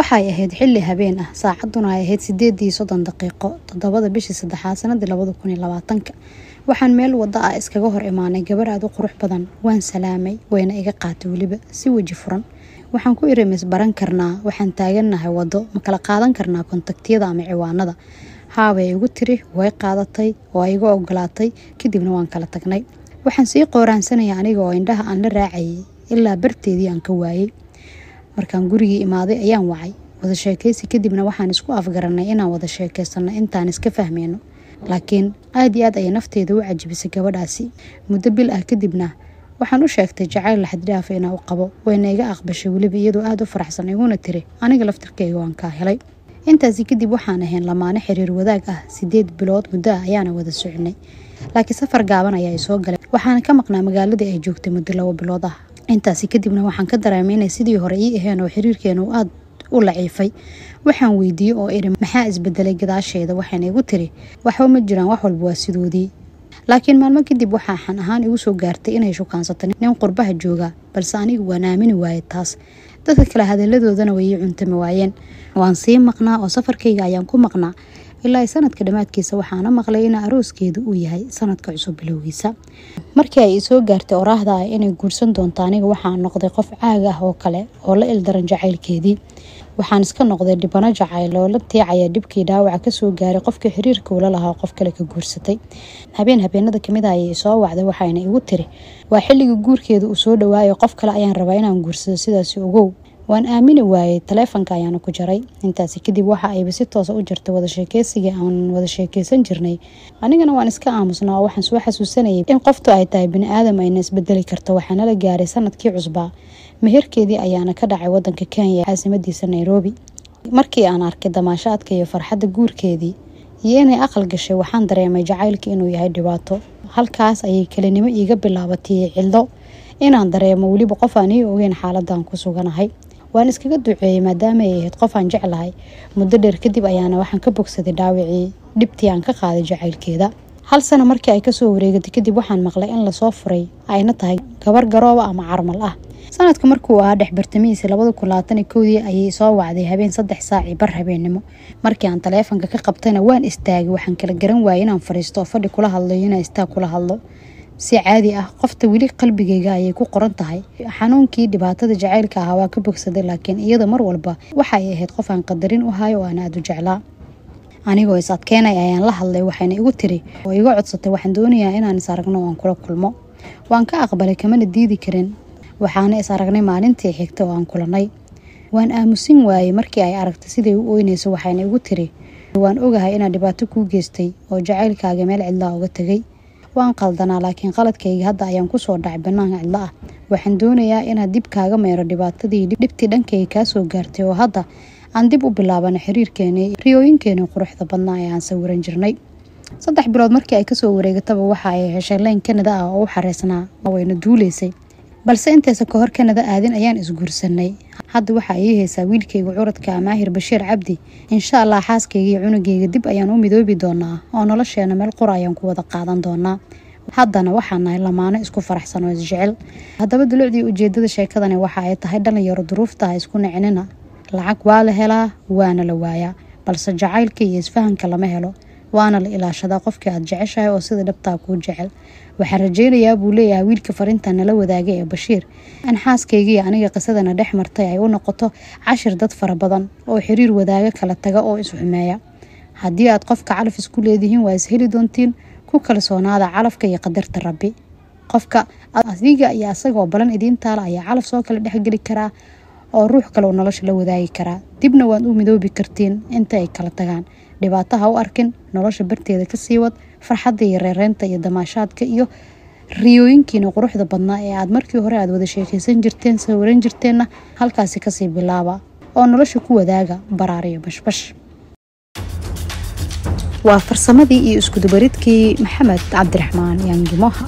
waxay ahayd xilli habeen ah. Saacadduna ay ahayd sideedii soddon daqiiqo toddobada bishii saddexaad sanadii labada kun iyo labaatanka. Waxaan meel waddo ah iskaga hor imaanay gabar aad u qurux badan waan salaamay wayna iga qaatay weliba si weji furan. Waxaan ku iri misbaran karnaa waxaan taagannahay waddo ma kala qaadan karnaa kontaktiyada ama ciwaanada haabay igu tiri way qaadatay oo iga ogolaatay kadibna waan kala tagnay. Waxaan sii qooraansanaya aniga oo indhaha aan la raacayay ilaa barteedii aan ka waayey markaan gurigii imaaday ayaan wacay. Wada sheekaysi kadibna waxaan isku afgaranay inaan wada sheekaysano intaan iska fahmayno laakiin aada iyo aad ayay nafteeda u cajibisay gabadhaasi. Muddo bil ah kadibna waxaan u sheegtay jacayl laxaddhaafa inaa u qabo. Wayna iga aqbashay weliba iyadoo aada u faraxsan iguna tiri aniga laftirkeyga waan kaa helay. Intaasi kadib waxaan ahayn lamaane xiriir wadaag ah. Sideed bilood muddo ah ayaana wada soconay laakiin safar gaaban ayaa soo galay. Waxaana ka maqnaa magaaladii ay joogtay muddo labo bilood ah intaasi kadibna waxaan ka dareemay inay sidii hore ii aheen oo xiriirkeenu aada u laciifay. Waxaan weydiiyey oo iri maxaa isbedelay gadaasheeda? Waxayna igu tiri waxba ma jiraan wax walba waa sidoodii. Laakiin maalmo kadib waxaa xan ahaan igu soo gaartay inay shukaansato nin qurbaha jooga balse anigu waan aamini waayay taas. Dadka kale hadalladoodana way ii cuntami waayeen. Waan sii maqnaa oo safarkayga ayaan ku maqnaa ilaa sanadka dhammaadkiisa waxaana maqlay in arooskeedu uu yahay sanadka cusub bilowgiisa. Markii ay isoo gaartay oraahda ah inay guursan doonto aniga waxaa noqday qof caag ah oo kale oo la ildaran jacaylkeedii. Waxaan iska noqday dhibano jacayl oo la tiicaya dhibkii dhaawaca ka soo gaaray qofkii xiriirka ula lahaa qof kale ka guursatay. Habeen habeenada ka mid a ayay soo wacday waxayna igu tiri waa xilligii guurkeeda uu soo dhawaayo qof kale ayaan rabaa inaan guursado sidaasi ogow waan aamini waayey taleefonka ayaana ku jaray. Intaasi kadib waxa ayba si toosa u jirtay wada aan wada sheekeysan jirnay. Anigana waan iska aamusnaa oo waxaan soo xasuusanayay in qoftu ay tahay bini aadam ayna isbedeli karto waxaana la gaaray sannadkii cusbaa meherkeedii ayaana ka dhacay wadanka kenya caasimadiisa nairobi. Markii aan arkay damaashaadka iyo farxadda guurkeedii iyo inay aqal gashay waxaan dareemay jacaylka inuu yahay dhibaato. Halkaas ayay kelinimo iiga bilaabatay cildo inaan dareemo weliba qof aan ii ogeyn xaaladan ku suganahay waan iskaga duceeyey maadaama ay ahayd qof aan jeclahay. Muddo dheer kadib ayaana waxaan ka bogsaday dhaawacii dhibtii aan ka qaaday jacaylkeeda. Hal sano markii ay ka soo wareegatay kadib waxaan maqlay in la soo furay ayna tahay gabar garooba ama carmal ah. Sanadka markuu ahaa dhex bartamihiisa labada kun labaatan kowdii ayay soo wacday habeen saddex saaci bar habeennimo markii aan taleefonka ka qabtayna waan istaagay waxaan kala garan waayay inaan fadhiisto oo fadhi kula hadlayo inaan istaag kula hadlo si caadi ah qofta weli qalbigayga ayay ku qoran tahay. Xanuunkii dhibaatada jacaylka ahaa waa ka bogsaday laakiin iyada mar walba waxay ahayd qof aan qadarin u hayo oo aan aada u jeclaa. Anigoo is adkeenay ayaan la hadlay waxayna igu tiri oo iga codsatay waxaan doonayaa inaan is aragno oo aan kula kulmo. Waan ka aqbalay kamana diidi karin. Waxaana is aragnay maalintii xigta oo aan kulanay. Waan aamusin waayey markii ay aragtay siday u ooynayso waxayna igu tiri waan ogahay inaad dhibaato kuu geystay oo jacaylkaaga meel cidlaa uga tegay waan qaldanaa laakiin qaladkayga hadda ayaan ku soo dhacay banaanka cidlo ah. Waxaan doonayaa inaad dib kaaga meero dhibaatadii dhibtii dhankayga kaasoo gaartay oo hadda aan dib u bilaabano xiriirkeeni riyooyinkeeni quruxda badnaa ee aan sawiran jirnay. Saddex bilood markii ay ka soo wareegataba waxa ay heshay leyn kanada ah oo u xareysnaa wayna duuleysay balse intaysa ka hor kanada aadin ayaan isguursanay. Hadda waxaa ii haysaa wiilkayga curadka maahir bashiir cabdi. Insha allah xaaskayga iyo cunugayga dib ayaan u midoobi doonaa oo nolosheena meel qura ayaan ku wada qaadan doonaa. Haddana waxaan nahay lamaano isku faraxsan oo isjecel haddaba dulucdii ujeedada sheekadani waxa ay tahay dhalinyaro duruuftaha isku nicinina lacag waa la helaa waana la waayaa. Balse jacaylka iyo isfahanka lama helo waana la ilaashadaa qofkii aad jeceshahay oo sida dhabtaa kuu jecel. Waxaan rajeynayaa buu leeyahay wiilka fariinta nala wadaagay ee bashiir. In xaaskaygiiyo aniga qisadana dhex martay ay u noqoto cashir dad fara badan oo xiriir wadaaga kala taga oo isxumeeya haddii aad qofka calaf isku leedihiin waa isheli doontiin. Ku kalsoonaada calafka iyo qadarta rabbi. Qofka adiga iyo asagaoo balan idiin taala ayaa calaf soo kala dhexgeli karaa oo ruux kale uu nolosha la wadaagi karaa. Dibna waad u midoobi kartiin inta ay kala tagaan dhibaato ha u arkin nolosha barteeda ka sii wad farxadda iyo reereynta iyo damaashaadka iyo riyooyinkiina quruxda badnaa ee aad markii hore aad wada sheekeysan jirteen sawiran jirteenna halkaasi ka sii bilaaba oo nolosha ku wadaaga baraariyo bashbash. Waa farsamadii iyo iskudubaridkii maxamed cabdiraxmaan yaangimoha